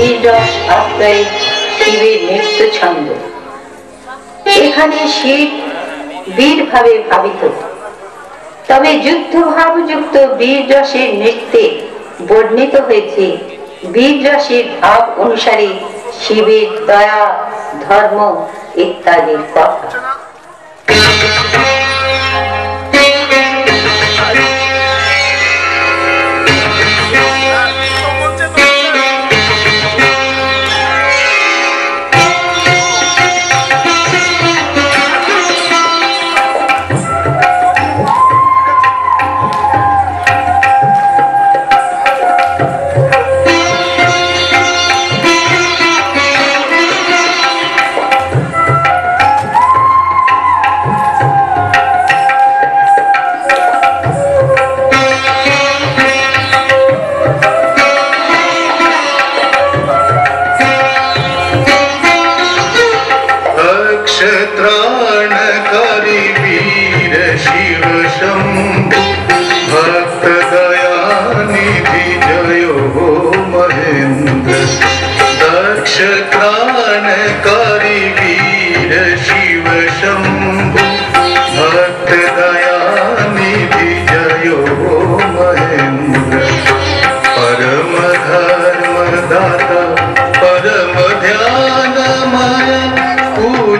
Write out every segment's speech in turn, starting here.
এই রস শিবের নিত্য ছন্দ এখানে শিব বীরভাবে ভাবিত। তবে যুদ্ধভাবযুক্ত বীর রসের নৃত্যে বর্ণিত হয়েছে বীর ভাব অনুসারে শিবের দয়া, ধর্ম ইত্যাদির কথা। क्षत्राणकारि वीर शिवशं भक्तदयानि जयो महेन्द्र। दक्षत्राणकारिवीर शिवशं भक्तदयानि जयो महेन्द्र। परमधर्मदा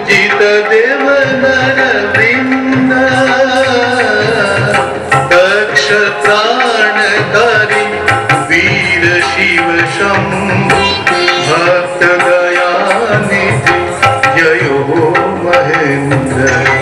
पूजित देव नरवृन्द। जित देवदरवृन्द दक्षत्राणकारि वीरशिव शम् भक्तगयानि जयो महेन्द्र।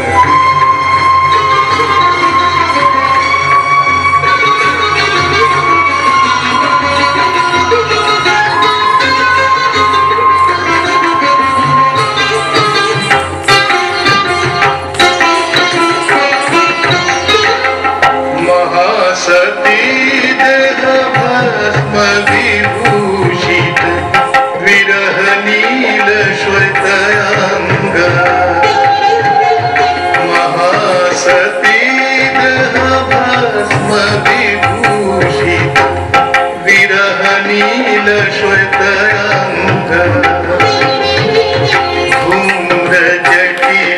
Yeah.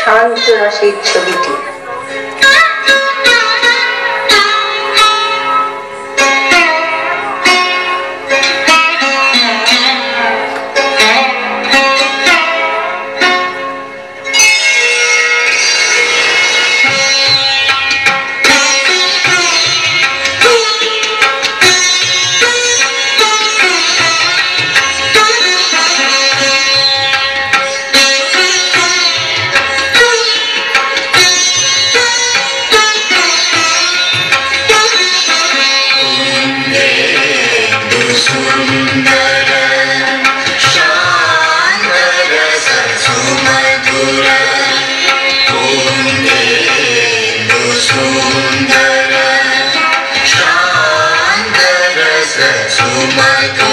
शांत राशि छवि सुन्दर सुन्दर